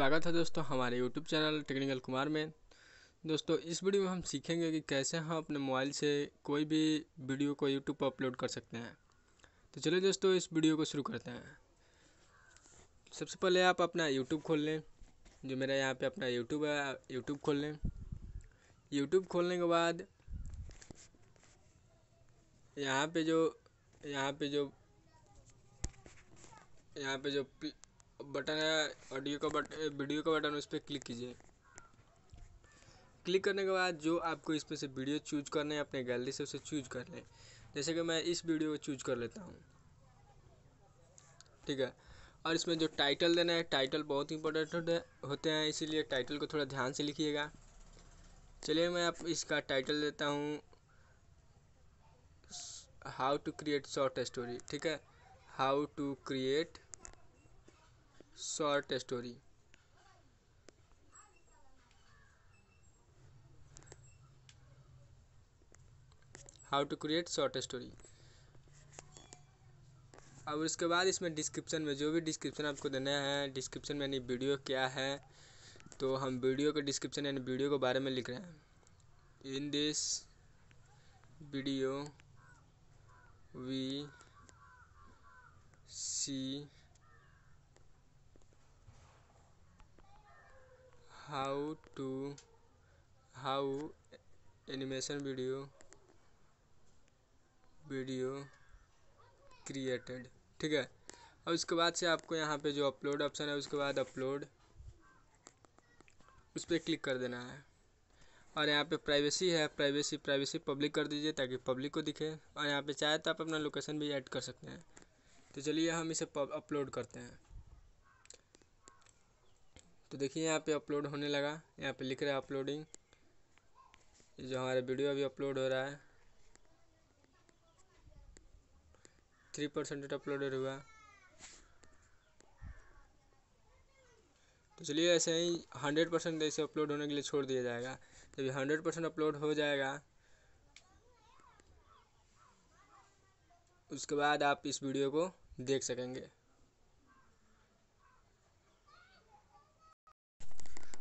स्वागत है दोस्तों हमारे यूट्यूब चैनल टेक्निकल कुमार में। दोस्तों, इस वीडियो में हम सीखेंगे कि कैसे हम अपने मोबाइल से कोई भी वीडियो को यूट्यूब पर अपलोड कर सकते हैं। तो चलिए दोस्तों, इस वीडियो को शुरू करते हैं। सबसे पहले आप अपना यूट्यूब खोल लें, जो मेरा यहाँ पे अपना यूट्यूब है यूट्यूब खोल लें। यूट्यूब खोलने के बाद यहाँ पे जो, यहाँ पे जो, यहाँ पे जो बटन है, ऑडियो का बटन वीडियो का बटन उस पर क्लिक कीजिए। क्लिक करने के बाद जो आपको इसमें से वीडियो चूज़ करना है, अपने गैलरी से उसे चूज़ कर लें। जैसे कि मैं इस वीडियो को चूज़ कर लेता हूँ। ठीक है? और इसमें जो टाइटल देना है, टाइटल बहुत इंपॉर्टेंट होते हैं इसीलिए टाइटल को थोड़ा ध्यान से लिखिएगा। चलिए मैं आप इसका टाइटल देता हूँ। How to create short story ठीक है? How to create short story. How to create short story अब उसके बाद इसमें डिस्क्रिप्शन में, जो भी डिस्क्रिप्शन आपको देना है डिस्क्रिप्शन में यानी वीडियो क्या है तो हम वीडियो के डिस्क्रिप्शन यानी वीडियो के बारे में लिख रहे हैं। In this video we see how to, how animation video video created ठीक है? और उसके बाद से आपको यहाँ पे जो अपलोड ऑप्शन है, उसके बाद अपलोड उस पर क्लिक कर देना है। और यहाँ पे प्राइवेसी है प्राइवेसी प्राइवेसी पब्लिक कर दीजिए ताकि पब्लिक को दिखे। और यहाँ पे चाहे तो आप अपना लोकेशन भी ऐड कर सकते हैं। तो चलिए हम इसे अपलोड करते हैं। तो देखिए यहाँ पे अपलोड होने लगा। यहाँ पे लिख रहा है अपलोडिंग जो हमारा वीडियो अभी अपलोड हो रहा है। थ्री परसेंट अपलोडेड हुआ तो चलिए ऐसे ही हंड्रेड परसेंट ऐसे अपलोड होने के लिए छोड़ दिया जाएगा। जब ये हंड्रेड परसेंट अपलोड हो जाएगा, उसके बाद आप इस वीडियो को देख सकेंगे।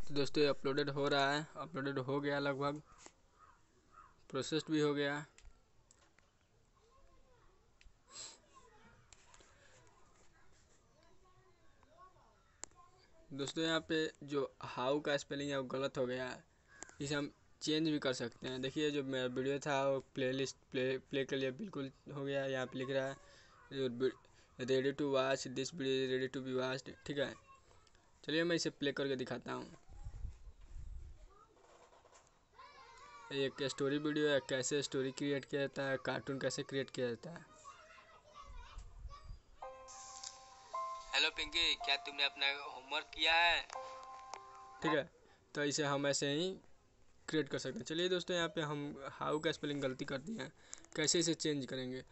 दोस्तों, ये अपलोडेड हो रहा है। अपलोडेड हो गया लगभग। प्रोसेस्ड भी हो गया। दोस्तों, यहाँ पे जो हाउ का स्पेलिंग है, वो गलत हो गया। है इसे हम चेंज भी कर सकते हैं। देखिए, जो मेरा वीडियो था, वो प्ले लिस्ट प्ले प्ले के लिए बिल्कुल हो गया। यहाँ पे लिख रहा है ready to watch this video ready to be watch ठीक है। चलिए, मैं इसे प्ले करके दिखाता हूँ। एक स्टोरी वीडियो है कैसे स्टोरी क्रिएट किया जाता है कार्टून कैसे क्रिएट किया जाता है। हेलो पिंकी क्या तुमने अपना होमवर्क किया है? ठीक है तो इसे हम ऐसे ही क्रिएट कर सकते हैं। चलिए दोस्तों यहाँ पे हम हाउ का स्पेलिंग गलती कर दी है कैसे इसे चेंज करेंगे।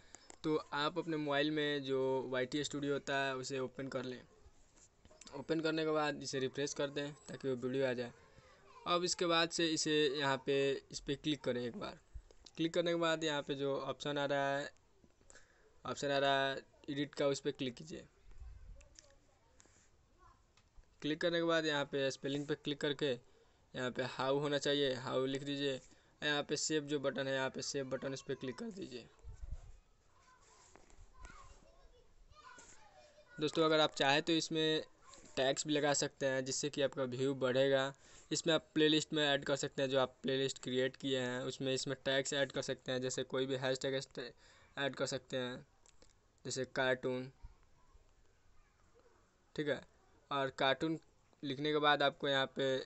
तो आप अपने मोबाइल में जो वाई टी स्टूडियो होता है उसे ओपन कर लें। ओपन करने के बाद इसे रिफ्रेश कर दें ताकि वो वीडियो आ जाए। अब इसके बाद से इसे यहाँ पे, इस पर क्लिक करें एक बार। क्लिक करने के बाद यहाँ पे जो ऑप्शन आ रहा है ऑप्शन आ रहा है एडिट का उस पर क्लिक कीजिए। क्लिक करने के बाद यहाँ पे स्पेलिंग पे क्लिक करके यहाँ पे हाउ होना चाहिए हाउ लिख दीजिए। यहाँ पे सेव जो बटन है, यहाँ पे सेव बटन इस पर क्लिक कर दीजिए। दोस्तों, अगर आप चाहें तो इसमें टैक्स भी लगा सकते हैं, जिससे कि आपका व्यू बढ़ेगा। इसमें आप प्लेलिस्ट में ऐड कर सकते हैं, जो आप प्लेलिस्ट क्रिएट किए हैं, उसमें इसमें टैग्स ऐड कर सकते हैं, जैसे कोई भी हैश टैग ऐड कर सकते हैं, जैसे कार्टून ठीक है? और कार्टून लिखने के बाद आपको यहाँ पे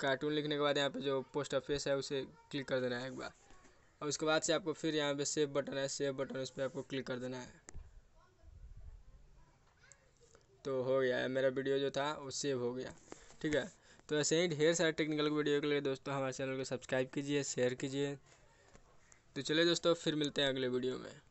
कार्टून लिखने के बाद यहाँ पे जो पोस्ट ऑफ़िस है, उसे क्लिक कर देना है एक बार। और उसके बाद से आपको फिर यहाँ पे सेव बटन है सेव बटन उस पर आपको क्लिक कर देना है। तो हो गया है, मेरा वीडियो जो था वो सेव हो गया। ठीक है? तो ऐसे ही ढेर सारे टेक्निकल वीडियो के लिए दोस्तों हमारे चैनल को सब्सक्राइब कीजिए शेयर कीजिए। तो चलिए दोस्तों, फिर मिलते हैं अगले वीडियो में।